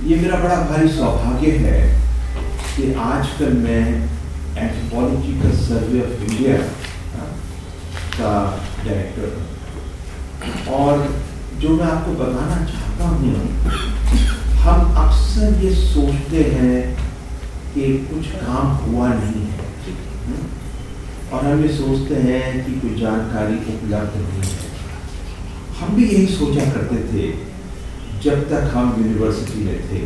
ये मेरा बड़ा भारी सौभाग्य है कि आजकल मैं एंथ्रोपोलॉजिकल सर्वे ऑफ़ इंडिया का डायरेक्टर हूँ और जो मैं आपको बताना चाहता हूँ, हम अक्सर ये सोचते हैं कि कुछ काम हुआ नहीं है हम्म? और हम ये सोचते हैं कि कोई जानकारी उपलब्ध नहीं है हम भी यही सोचा करते थे जब तक हम यूनिवर्सिटी में थे,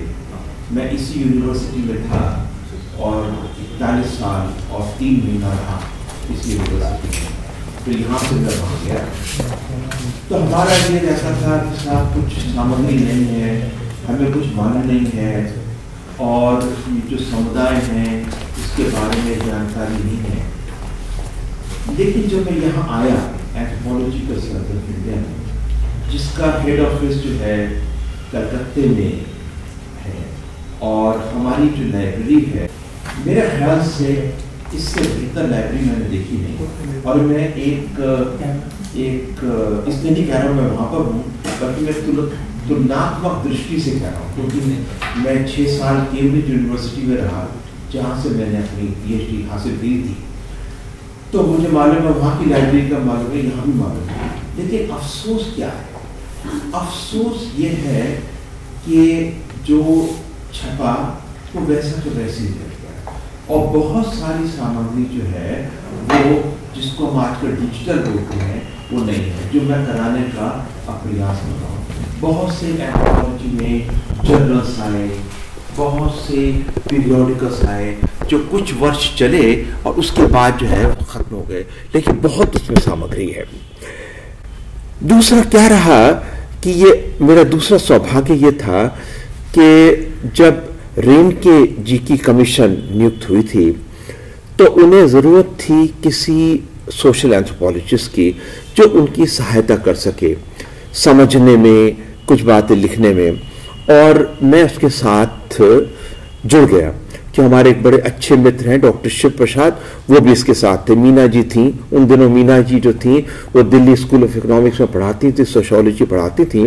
मैं इसी यूनिवर्सिटी में था और इकतालीस साल और तीन महीना रहा इस यूनिवर्सिटी में। तो यहाँ से मैं वहाँ गया। तो हमारा ये रहता था कि साहब कुछ सामग्री नहीं है, हमें कुछ मालूम नहीं है और ये जो समुदाय हैं, इसके बारे में जानकारी नहीं है। लेकिन जब मैं यहाँ आया एंथ्रोपोलॉजिकल सर्वे ऑफ़ इंडिया में जिसका हेड ऑफ़िस जो है कलकत्ते में है। और हमारी जो लाइब्रेरी है, मेरे ख्याल से इससे बेहतर लाइब्रेरी मैंने देखी नहीं। और मैं एक एक इसलिए नहीं कह रहा हूँ, मैं वहाँ पर हूँ, बल्कि मैं तुल, तुलनात्मक दृष्टि से कह रहा हूँ। क्योंकि मैं छः साल केम्ब्रिज यूनिवर्सिटी में रहा, जहाँ से मैंने अपनी पीएचडी हासिल की थी। तो मुझे मालूम है, वहाँ की लाइब्रेरी का मालूम है, यहाँ भी मालूम है। लेकिन अफसोस क्या है? अफसोस ये है कि जो छपा, वो वैसा तो वैसे ही रह गया। और बहुत सारी सामग्री जो है, वो जिसको हम आजकल डिजिटल बोलते हैं, वो नहीं है, जो मैं कराने का प्रयास कर रहा हूँ। बहुत से एंथ्रोपोलॉजी में जर्नल्स आए, बहुत से पीरियोडिकल्स आए, जो कुछ वर्ष चले और उसके बाद जो है, वो ख़त्म हो गए। लेकिन बहुत उसमें सामग्री है। दूसरा क्या रहा? कि ये मेरा दूसरा सौभाग्य ये था कि जब रेन के जी की कमीशन नियुक्त हुई थी तो उन्हें ज़रूरत थी किसी सोशल एंथ्रोपोलॉजिस्ट की जो उनकी सहायता कर सके, समझने में, कुछ बातें लिखने में, और मैं उसके साथ जुड़ गया। कि हमारे एक बड़े अच्छे मित्र हैं, डॉक्टर शिव प्रसाद वो भी इसके साथ थे। मीना जी थी। उन दिनों मीना जी जो थी, वो दिल्ली स्कूल ऑफ़ इकोनॉमिक्स में पढ़ाती थी सोशोलॉजी पढ़ाती थी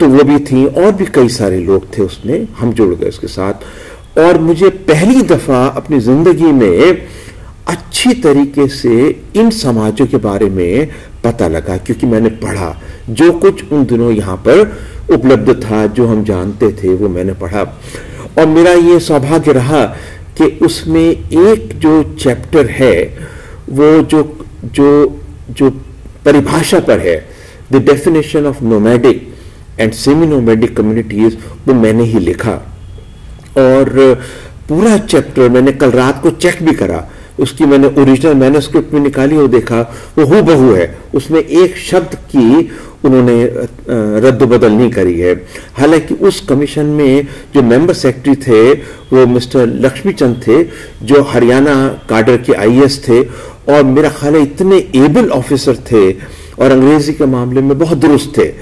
तो वो भी थी, और भी कई सारे लोग थे उसमें, हम जुड़ गए उसके साथ। और मुझे पहली दफ़ा अपनी ज़िंदगी में अच्छी तरीके से इन समाजों के बारे में पता लगा, क्योंकि मैंने पढ़ा। जो कुछ उन दिनों यहाँ पर उपलब्ध था, जो हम जानते थे, वो मैंने पढ़ा। और मेरा ये सौभाग्य रहा कि उसमें एक जो चैप्टर है, वो जो जो जो परिभाषा पर है the definition of nomadic and semi nomadic communities वो मैंने ही लिखा। और पूरा चैप्टर मैंने कल रात को चेक भी करा, उसकी मैंने ओरिजिनल मैनस्क्रिप्ट में निकाली और देखा, वो हु बहू है। उसमें एक शब्द की उन्होंने रद्द बदल नहीं करी है। हालाँकि उस कमीशन में जो मेंबर सेक्रेटरी थे, वो मिस्टर लक्ष्मी चंद थे, जो हरियाणा काडर के आईएएस थे, और मेरा ख्याल है इतने एबल ऑफिसर थे, और अंग्रेज़ी के मामले में बहुत दुरुस्त थे।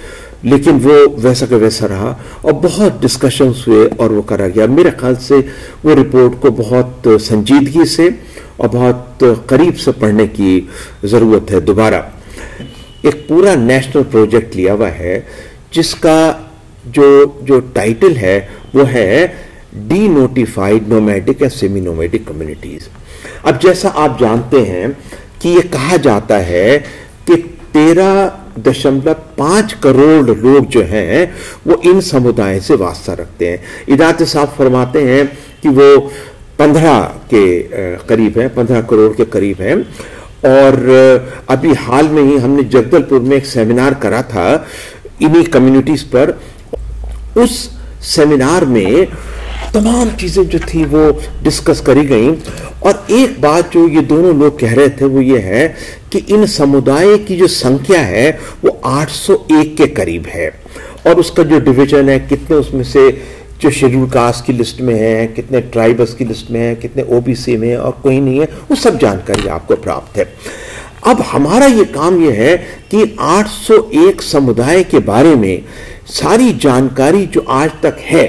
लेकिन वो वैसा का वैसा रहा, और बहुत डिस्कशंस हुए, और वो करा गया। मेरे ख्याल से वो रिपोर्ट को बहुत संजीदगी से, और बहुत करीब से पढ़ने की ज़रूरत है दोबारा। एक पूरा नेशनल प्रोजेक्ट लिया हुआ है, जिसका जो जो टाइटल है, वो है डी नोटिफाइड नोमैटिक या सेमी नोमैटिक कम्युनिटीज अब जैसा आप जानते हैं कि ये कहा जाता है कि तेरह दशमलव पाँच करोड़ लोग जो हैं, वो इन समुदाय से वास्ता रखते हैं। इदात साहब फरमाते हैं कि वो पंद्रह के करीब हैं, पंद्रह करोड़ के करीब हैं। और अभी हाल में ही हमने जगदलपुर में एक सेमिनार करा था, इन्हीं कम्युनिटीज पर। उस सेमिनार में तमाम चीज़ें जो थी वो डिस्कस करी गई। और एक बात जो ये दोनों लोग कह रहे थे वो ये है कि इन समुदाय की जो संख्या है वो 801 के करीब है। और उसका जो डिवीज़न है, कितने उसमें से जो शेड्यूल कास्ट की लिस्ट में है, कितने ट्राइबल्स की लिस्ट में है, कितने ओबीसी में है और कोई नहीं है, वो सब जानकारी आपको प्राप्त है। अब हमारा ये काम ये है कि 801 समुदाय के बारे में सारी जानकारी जो आज तक है,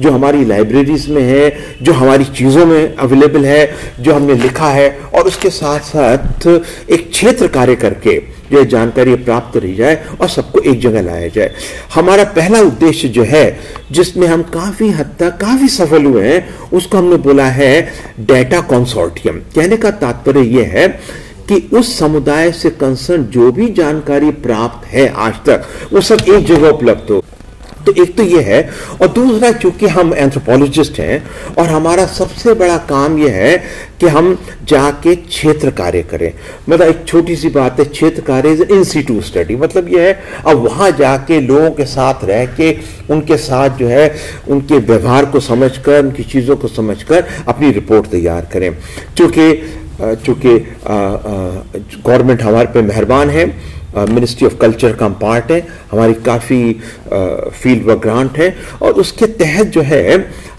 जो हमारी लाइब्रेरीज में है, जो हमारी चीज़ों में अवेलेबल है, जो हमने लिखा है और उसके साथ साथ एक क्षेत्र कार्य करके जो है जानकारी प्राप्त रही जाए और सबको एक जगह लाया जाए। हमारा पहला उद्देश्य जो है, जिसमें हम काफ़ी हद तक, काफ़ी सफल हुए हैं, उसको हमने बोला है डेटा कॉन्सोर्टियम कहने का तात्पर्य यह है कि उस समुदाय से कंसर्न जो भी जानकारी प्राप्त है आज तक, वो सब एक जगह उपलब्ध हो। तो एक तो ये है और दूसरा, चूँकि हम एंथ्रोपोलॉजिस्ट हैं, और हमारा सबसे बड़ा काम यह है कि हम जाके क्षेत्र कार्य करें। मतलब एक छोटी सी बात है, क्षेत्र कार्य इज़ इन सीटू स्टडी मतलब यह है, अब वहाँ जाके लोगों के साथ रह के, उनके साथ जो है, उनके व्यवहार को समझकर, उनकी चीज़ों को समझकर अपनी रिपोर्ट तैयार करें। चूँकि चूँकि गवर्नमेंट हमारे पे मेहरबान है मिनिस्ट्री ऑफ़ कल्चर का हम पार्ट है। हमारी काफ़ी फ़ील्ड वर्क ग्रांट है। और उसके तहत जो है,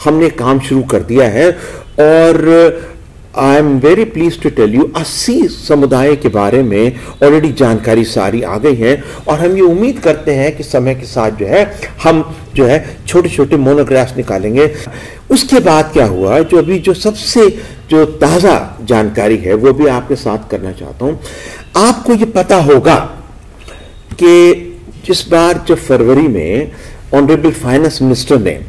हमने काम शुरू कर दिया है। और I am very please to tell you अस्सी समुदाय के बारे में ऑलरेडी जानकारी सारी आ गई है। और हम ये उम्मीद करते हैं कि समय के साथ जो है, हम जो है छोटे छोटे मोनोग्राफ्स निकालेंगे। उसके बाद क्या हुआ, जो अभी जो सबसे जो ताज़ा जानकारी है, वो भी आपके साथ करना चाहता हूँ। आपको ये पता होगा कि जिस बार जब फरवरी में ऑनरेबल फाइनेंस मिनिस्टर ने,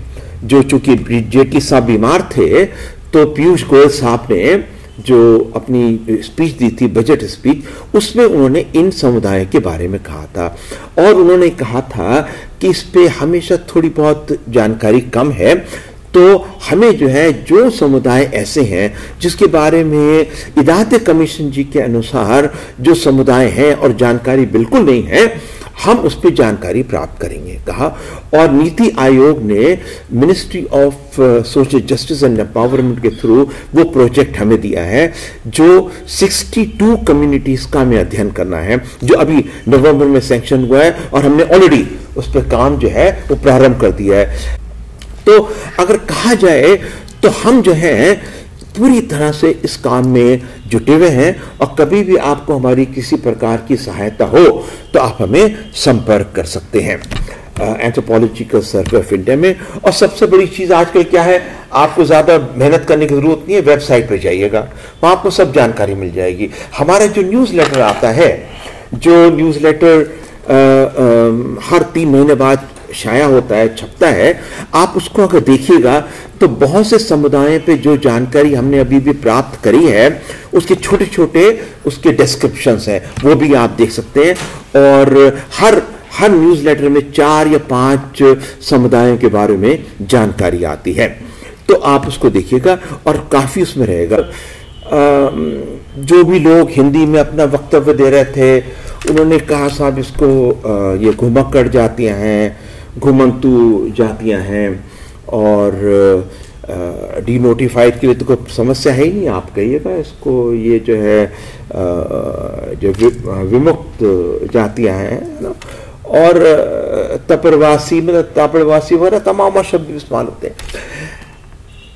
जो चूँकि जेटली साहब बीमार थे तो पीयूष गोयल साहब ने जो अपनी स्पीच दी थी बजट स्पीच उसमें उन्होंने इन समुदाय के बारे में कहा था। और उन्होंने कहा था कि इस पे हमेशा थोड़ी बहुत जानकारी कम है तो हमें जो है, जो समुदाय ऐसे हैं, जिसके बारे में इदात कमीशन जी के अनुसार जो समुदाय हैं और जानकारी बिल्कुल नहीं है, हम उस पर जानकारी प्राप्त करेंगे, कहा। और नीति आयोग ने ministry of social justice and empowerment के थ्रू वो प्रोजेक्ट हमें दिया है, जो 62 कम्युनिटीज का हमें अध्ययन करना है, जो अभी नवंबर में सैंक्शन हुआ है और हमने ऑलरेडी उस पर काम जो है वो प्रारंभ कर दिया है। तो अगर कहा जाए तो हम जो है, पूरी तरह से इस काम में जुटे हुए हैं और कभी भी आपको हमारी किसी प्रकार की सहायता हो तो आप हमें संपर्क कर सकते हैं। एंथ्रोपोलॉजिकल सर्वे ऑफ़ इंडिया में। और सबसे बड़ी चीज़ आजकल क्या है? आपको ज़्यादा मेहनत करने की ज़रूरत नहीं है वेबसाइट पर जाइएगा, वहाँ आपको सब जानकारी मिल जाएगी। हमारा जो न्यूज़ लेटर आता है, जो न्यूज़ लेटर हर तीन महीने बाद शाया होता है, छपता है, आप उसको अगर देखिएगा तो बहुत से समुदायों पे जो जानकारी हमने अभी भी प्राप्त करी है, उसके छोटे छोटे उसके डिस्क्रिप्शन हैं, वो भी आप देख सकते हैं, और हर हर न्यूज़लेटर में चार या पाँच समुदायों के बारे में जानकारी आती है। तो आप उसको देखिएगा, और काफ़ी उसमें रहेगा। जो भी लोग हिंदी में अपना वक्तव्य दे रहे थे, उन्होंने कहा, साहब, इसको ये घुमक घुमक्कड़ जातियाँ हैं घुमंतु जातियाँ हैं और डी नोटिफाइड के लिए तो कोई समस्या है ही नहीं, आप कहिएगा इसको, ये जो है जो विमुक्त जातियाँ हैं ना? और तपरवासी मतलब तापड़वासी वगैरह तमाम शब्द इस्तेमाल होते हैं।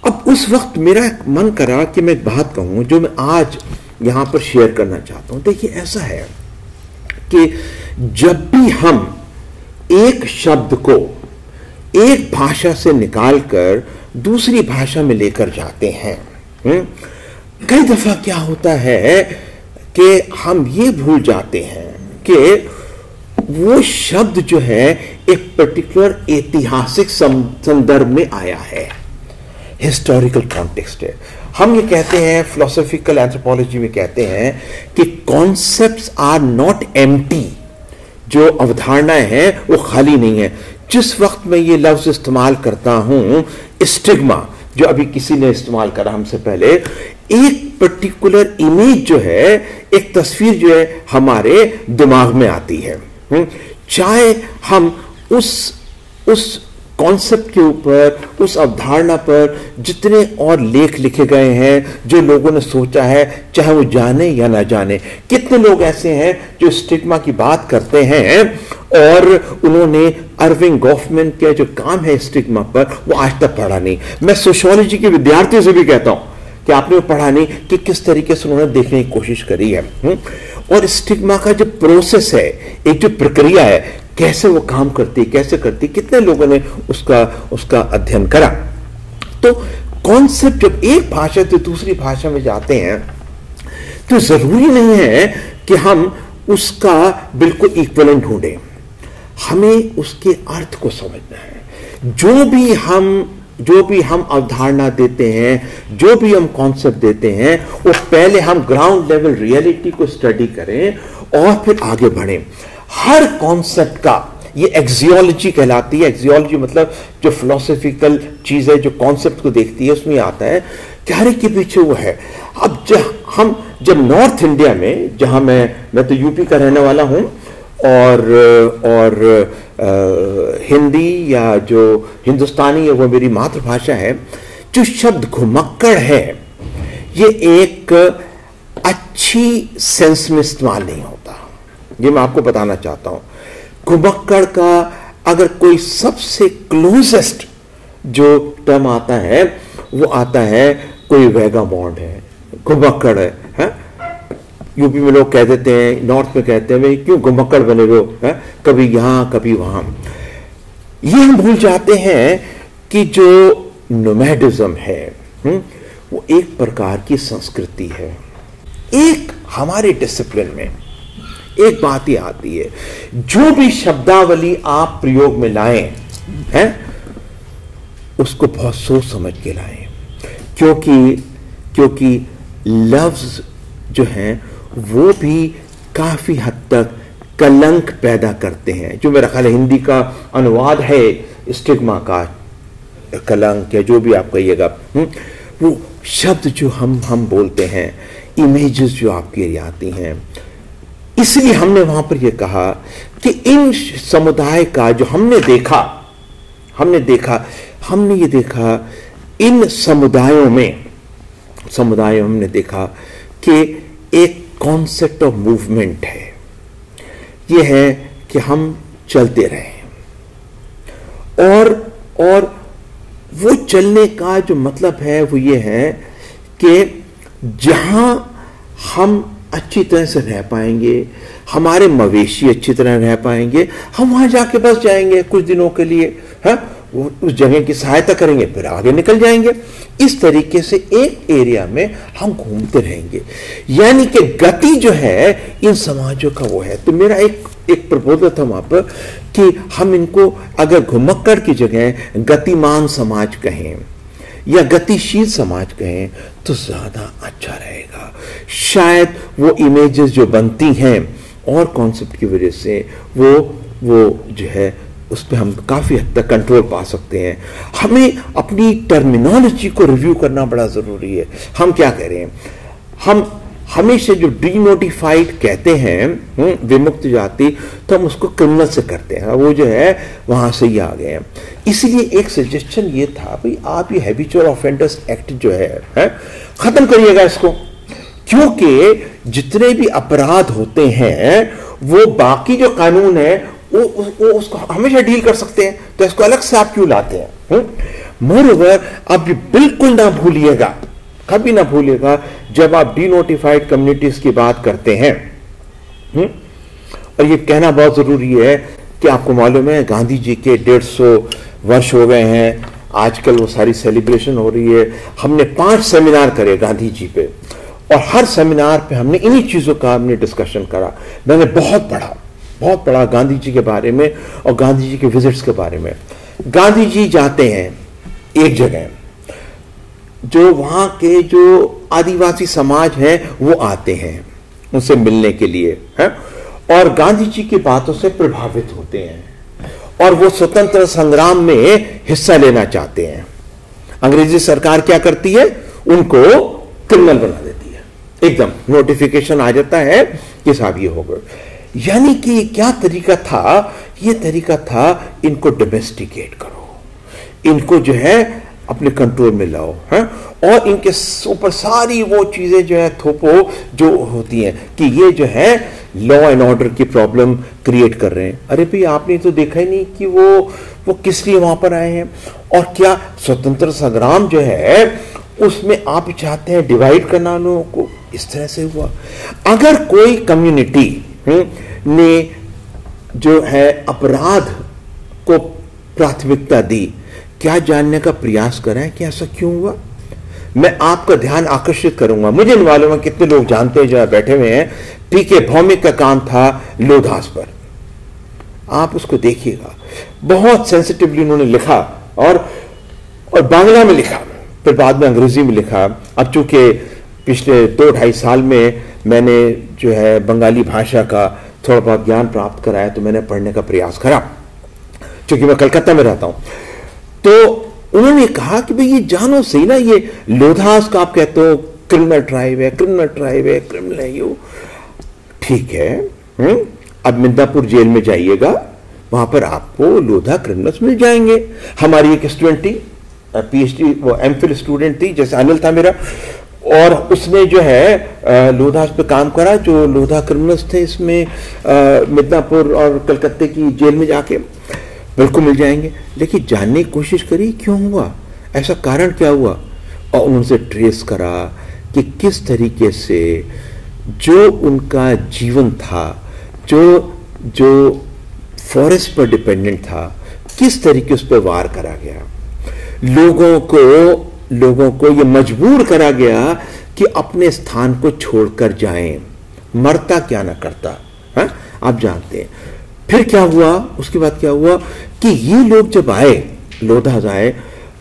अब उस वक्त मेरा मन करा कि मैं एक बात कहूँ, जो मैं आज यहाँ पर शेयर करना चाहता हूँ। देखिए, ऐसा है कि जब भी हम एक शब्द को एक भाषा से निकालकर दूसरी भाषा में लेकर जाते हैं। हुँ? कई दफ़ा क्या होता है कि हम ये भूल जाते हैं कि वो शब्द जो है एक पर्टिकुलर ऐतिहासिक संदर्भ में आया है। हिस्टोरिकल कॉन्टेक्स्ट है। हम ये कहते हैं फिलोसॉफिकल एंथ्रोपोलॉजी में कहते हैं कि कॉन्सेप्ट्स आर नॉट एम्प्टी जो अवधारणाएँ हैं वो खाली नहीं है। जिस वक्त मैं ये लफ्ज इस्तेमाल करता हूँ स्टिग्मा जो अभी किसी ने इस्तेमाल करा हमसे पहले एक पर्टिकुलर इमेज जो है एक तस्वीर जो है हमारे दिमाग में आती है। हम्म, चाहे हम उस उस कॉन्सेप्ट के ऊपर, उस अवधारणा पर जितने और लेख लिखे गए हैं, जो लोगों ने सोचा है, चाहे वो जाने या ना जाने, कितने लोग ऐसे हैं जो स्टिग्मा की बात करते हैं, और उन्होंने अरविंद गॉफमैन के जो काम है स्टिग्मा पर, वो आज तक पढ़ा नहीं मैं सोशोलॉजी के विद्यार्थियों से भी कहता हूँ कि आपने पढ़ा नहीं कि किस तरीके से उन्होंने देखने की कोशिश करी है हम्म? और स्टिग्मा का जो प्रोसेस है, एक जो प्रक्रिया है, कैसे वो काम करती, कैसे करती, कितने लोगों ने उसका उसका अध्ययन करा। तो कॉन्सेप्ट जब एक भाषा से दूसरी भाषा में जाते हैं तो ज़रूरी नहीं है कि हम उसका बिल्कुल इक्वलेंट ढूंढें। हमें उसके अर्थ को समझना है। जो भी हम जो भी हम अवधारणा देते हैं, जो भी हम कॉन्सेप्ट देते हैं, वो पहले हम ग्राउंड लेवल रियलिटी को स्टडी करें और फिर आगे बढ़ें। हर कॉन्सेप्ट का, ये एक्जियोलॉजी कहलाती है। एक्जियोलॉजी मतलब जो फिलोसफिकल चीज़ है, जो कॉन्सेप्ट को देखती है, उसमें आता है। कि हर एक के पीछे वो है। अब जब हम, जब नॉर्थ इंडिया में, जहाँ मैं मैं तो यूपी का रहने वाला हूँ और और आ, हिंदी या जो हिंदुस्तानी है वो मेरी मातृभाषा है। जो शब्द घुमक्कड़ है ये एक अच्छी सेंस में इस्तेमाल नहीं होता। ये मैं आपको बताना चाहता हूँ। घुमक्कड़ का अगर कोई सबसे क्लोजेस्ट जो टर्म आता है वो आता है कोई वेगा बॉन्ड है। घुमक्कड़ है, है? यूपी में लोग कह देते हैं नॉर्थ में कहते हैं भाई क्यों घुमक्कड़ बने हो है? कभी यहाँ कभी वहाँ ये हम भूल जाते हैं कि जो नोमैडिज्म है हुँ? हम्म, वो एक प्रकार की संस्कृति है एक हमारे डिसिप्लिन में एक बात ही आती है जो भी शब्दावली आप प्रयोग में लाएँ हैं उसको बहुत सोच समझ के लाएँ क्योंकि क्योंकि लफ्ज जो हैं वो भी काफ़ी हद तक कलंक पैदा करते हैं। जो मेरा ख्याल हिंदी का अनुवाद है स्टिग्मा का कलंक या जो भी आप कहिएगा हम्म, वो शब्द जो हम हम बोलते हैं इमेजेस जो आपके लिए आती हैं। इसलिए हमने वहाँ पर यह कहा कि इन समुदाय का जो हमने देखा हमने देखा हमने ये देखा इन समुदायों में समुदायों हमने देखा कि एक कॉन्सेप्ट ऑफ़ मूवमेंट है यह है कि हम चलते रहें और और वो चलने का जो मतलब है, वो ये है कि जहाँ हम अच्छी तरह से रह पाएँगे, हमारे मवेशी अच्छी तरह रह पाएँगे, हम वहाँ जाके बस जाएँगे कुछ दिनों के लिए हाँ? वो उस जगह की सहायता करेंगे, फिर आगे निकल जाएँगे। इस तरीके से एक एरिया में हम घूमते रहेंगे। यानी कि गति जो है, इन समाजों का वो है। तो मेरा एक एक प्रपोजल था वहाँ पर कि हम इनको अगर घुमक्कड़ की जगह गतिमान समाज कहें या गतिशील समाज कहें तो ज़्यादा अच्छा रहेगा। शायद वो इमेजेस जो बनती हैं और कॉन्सेप्ट की वजह से वो वो जो है उस पर हम काफ़ी हद तक कंट्रोल पा सकते हैं। हमें अपनी टर्मिनोलॉजी को रिव्यू करना बड़ा ज़रूरी है। हम क्या कह रहे हैं? हम हमेशा जो डी नोटिफाइड कहते हैं हम्म, विमुक्त जाति तो हम उसको क्रिमिनल से करते हैं। वो जो है वहाँ से ही आ गए हैं। इसलिए एक सजेशन ये था भाई आप ये हैबिचुअल ऑफेंडर्स एक्ट जो है, है खत्म करिएगा इसको। क्योंकि जितने भी अपराध होते हैं वो बाकी जो कानून है वो, वो उसको हमेशा डील कर सकते हैं तो इसको अलग से आप क्यों लाते हैं? मोर ओवर आप ये बिल्कुल ना भूलिएगा कभी ना भूलिएगा जब आप डी नोटिफाइड कम्युनिटीज की बात करते हैं। हुँ? और ये कहना बहुत ज़रूरी है कि आपको मालूम है गांधी जी के डेढ़ सौ वर्ष हो गए हैं आजकल वो सारी सेलिब्रेशन हो रही है। हमने पाँच सेमिनार करे गांधी जी पे और हर सेमिनार पे हमने इन्हीं चीज़ों का हमने डिस्कशन करा। मैंने बहुत पढ़ा। बहुत पढ़ा गांधी जी के बारे में और गांधी जी के विजिट्स के बारे में। गांधी जी जाते हैं एक जगह। जो वहाँ के जो आदिवासी समाज है, वो आते हैं उनसे मिलने के लिए, है? और गांधी जी की बातों से प्रभावित होते हैं। और वो स्वतंत्र संग्राम में हिस्सा लेना चाहते हैं। अंग्रेज़ी सरकार क्या करती है? उनको क्रिमिनल बना देती है। एकदम नोटिफिकेशन आ जाता है कि साहब ये हो गए। यानी कि क्या तरीका था? ये तरीका था इनको डोमेस्टिकेट करो। इनको जो है अपने कंट्रोल में लाओ, है? और इनके ऊपर सारी वो चीज़ें जो है थोपो जो होती हैं कि ये जो है लॉ एंड ऑर्डर की प्रॉब्लम क्रिएट कर रहे हैं। अरे भाई, आपने तो देखा ही नहीं कि वो वो किस लिए वहाँ पर आए हैं? और क्या स्वतंत्र संग्राम जो है, उसमें आप चाहते हैं डिवाइड करना लोगों को? इस तरह से हुआ। अगर कोई कम्युनिटी ने जो है अपराध को प्राथमिकता दी। क्या जानने का प्रयास करें कि ऐसा क्यों हुआ? मैं आपका ध्यान आकर्षित करूँगा। मुझे नहीं मालूम है कितने लोग जानते हैं जो बैठे हुए हैं। पी के भौमिक का काम था लोधास पर। आप उसको देखिएगा। बहुत सेंसिटिवली उन्होंने लिखा और और बांग्ला में लिखा, फिर बाद में अंग्रेज़ी में लिखा। अब चूँकि पिछले दो ढाई साल में मैंने जो है बंगाली भाषा का थोड़ा बहुत ज्ञान प्राप्त कराया तो मैंने पढ़ने का प्रयास करा, क्योंकि मैं कलकत्ता में रहता हूँ तो उन्होंने कहा कि भाई ये जानो सही ना, ये लोधास का आप कहते हो, क्रिमिनल ट्राइब है, क्रिमिनल ट्राइब है, क्रिमिनल है, यू ठीक है हुँ? हम्म? अब मिदनापुर जेल में जाइएगा, वहाँ पर आपको लोधा क्रिमिनल्स मिल जाएँगे हमारी एक स्टूडेंट थी पीएचडी वो एम स्टूडेंट थी, जैसे अनिल था मेरा और उसने जो है लोधा पे काम करा, जो लोधा क्रिमिनल्स थे इसमें मिदनापुर और कलकत्ते की जेल में जाके बिल्कुल मिल जाएँगे। लेकिन जानने की कोशिश करी, क्यों हुआ? ऐसा कारण क्या हुआ? और उनसे ट्रेस करा कि किस तरीके से जो उनका जीवन था, जो जो फॉरेस्ट पर डिपेंडेंट था, किस तरीके उस पर वार करा गया। लोगों को लोगों को यह मजबूर करा गया कि अपने स्थान को छोड़कर जाएँ। मरता क्या ना करता, है? आप जानते हैं। फिर क्या हुआ? उसके बाद क्या हुआ कि ये लोग जब आए लोधा आए,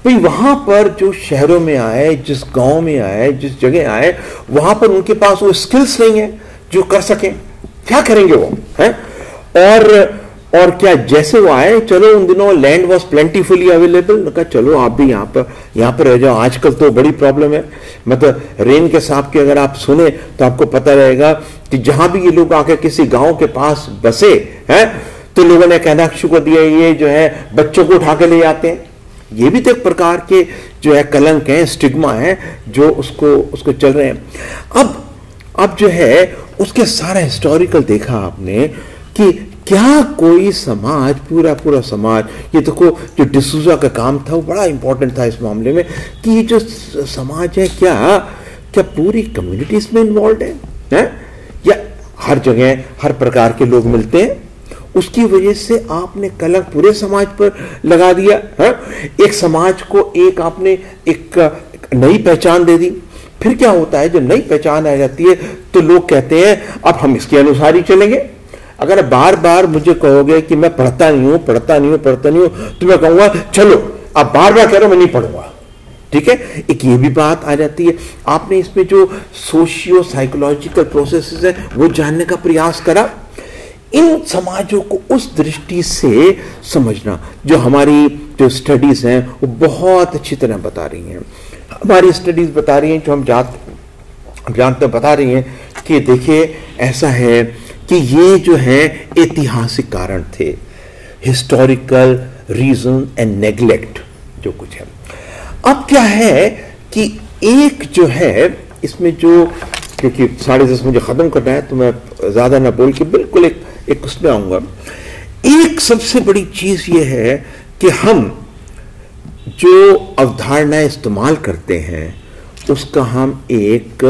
भाई वहाँ पर जो शहरों में आए, जिस गाँव में आए, जिस जगह आए, वहाँ पर उनके पास वो स्किल्स नहीं है जो कर सकें। क्या करेंगे वो, है? और और क्या जैसे वो आए, चलो उन दिनों लैंड वॉज़ प्लेंटीफुली अवेलेबल कहा, चलो आप भी यहाँ पर यहाँ पर रह जाओ। आजकल तो बड़ी प्रॉब्लम है। मतलब रेन के सांप के अगर आप सुने तो आपको पता रहेगा कि जहाँ भी ये लोग आकर किसी गाँव के पास बसे, हैं तो लोगों ने कहना शुरू कर दिया, ये जो है, बच्चों को उठा के ले जाते हैं। ये भी तो एक प्रकार के जो है, कलंक है स्टिग्मा है, जो उसको उसको चल रहे हैं। अब अब जो है, उसके सारा हिस्टोरिकल देखा आपने कि क्या कोई समाज पूरा पूरा समाज ये देखो जो डिसूजा का काम था वो बड़ा इंपॉर्टेंट था इस मामले में कि ये जो समाज है क्या क्या पूरी कम्युनिटी इसमें इन्वॉल्व है, है? या हर जगह हर प्रकार के लोग मिलते हैं? उसकी वजह से आपने कलंक पूरे समाज पर लगा दिया है? एक समाज को एक आपने एक नई पहचान दे दी। फिर क्या होता है जब नई पहचान आ जाती है तो लोग कहते हैं अब हम इसके अनुसार ही चलेंगे। अगर बार बार मुझे कहोगे कि मैं पढ़ता नहीं हूँ, पढ़ता नहीं हूँ, पढ़ता नहीं हूँ तो मैं कहूँगा, चलो आप बार बार कह रहे हो, मैं नहीं पढ़ूँगा। ठीक है? एक ये भी बात आ जाती है। आपने इसमें जो सोशियो साइकोलॉजिकल प्रोसेस है, वो जानने का प्रयास करा। इन समाजों को उस दृष्टि से समझना, जो हमारी जो स्टडीज़ हैं, वो बहुत अच्छी तरह बता रही हैं। हमारी स्टडीज़ बता रही हैं, जो हम जानते जानते बता रही हैं कि देखिए, ऐसा है कि ये जो है ऐतिहासिक कारण थे। हिस्टोरिकल रीजन एंड नेग्लेक्ट जो कुछ है। अब क्या है कि एक जो है, इसमें जो, क्योंकि साढ़े दस मुझे ख़त्म करना है तो मैं ज़्यादा ना बोल के बिल्कुल एक एक उसमें आऊँगा। एक सबसे बड़ी चीज़ ये है कि हम जो अवधारणा इस्तेमाल करते हैं, उसका हम एक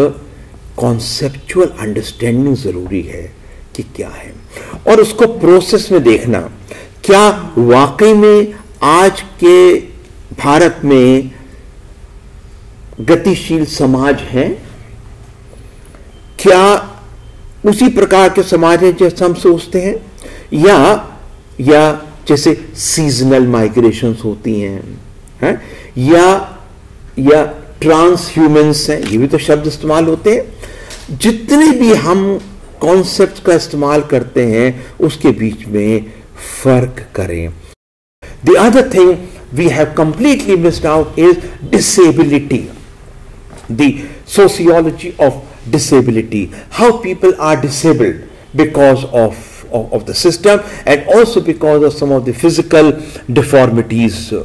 कॉन्सेप्चुअल अंडरस्टैंडिंग ज़रूरी है। कि क्या है। और उसको प्रोसेस में देखना, क्या वाकई में आज के भारत में गतिशील समाज है? क्या उसी प्रकार के समाज है जैसे हम सोचते हैं? या या जैसे सीजनल माइग्रेशन होती हैं, है? या या ट्रांस ह्यूमंस हैं, ये भी तो शब्द इस्तेमाल होते हैं। जितने भी हम कॉन्सेप्ट का इस्तेमाल करते हैं उसके बीच में फ़र्क करें the other thing we have completely missed out is disability the sociology of disability how people are disabled because of of, of, the system and also because of some of the physical deformities uh,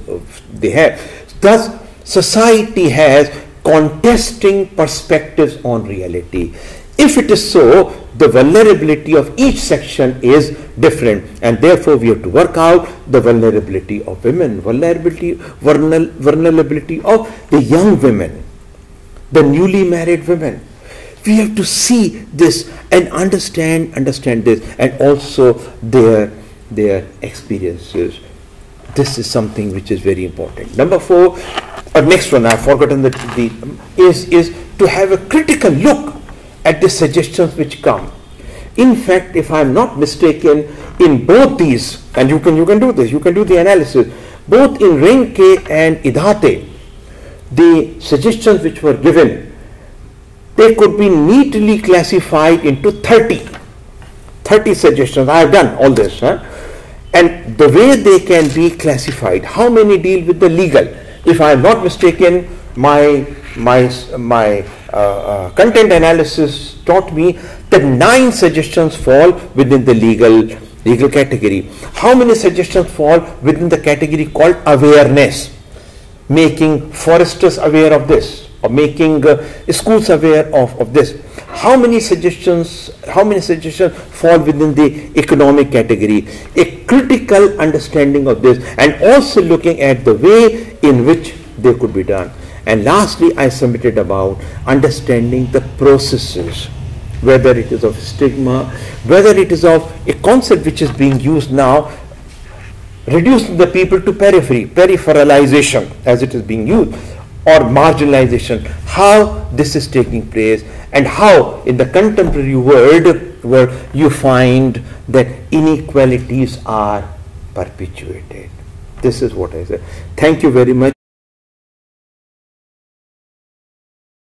they have thus society has contesting perspectives on reality if it is so the vulnerability of each section is different and therefore we have to work out the vulnerability of women vulnerability vulnerability of the young women the newly married women. We have to see this and understand understand this and also their their experiences. This is something which is very important. Number 4 or next one, I've forgotten the, the is, is to have a critical look at the suggestions which come. In fact, if I'm not mistaken, in both these, and you can you can do this, you can do the analysis, both in Renke and Idhate, the suggestions which were given, they could be neatly classified into 30. 30 suggestions. I have done all this. Huh? And the way they can be classified, how many deal with the legal? If I am not mistaken, my, my, my uh, uh, content analysis taught me that nine suggestions fall within the legal, legal category. How many suggestions fall within the category called awareness? Making foresters aware of this, or making uh, schools aware of, of this how many suggestions how many suggestions fall within the economic category a critical understanding of this and also looking at the way in which they could be done and lastly i submitted about understanding the processes whether it is of stigma whether it is of a concept which is being used now reducing the people to periphery peripheralization as it is being used or marginalization how this is taking place and how in the contemporary world where you find that inequalities are perpetuated. This is what I said. Thank you very much.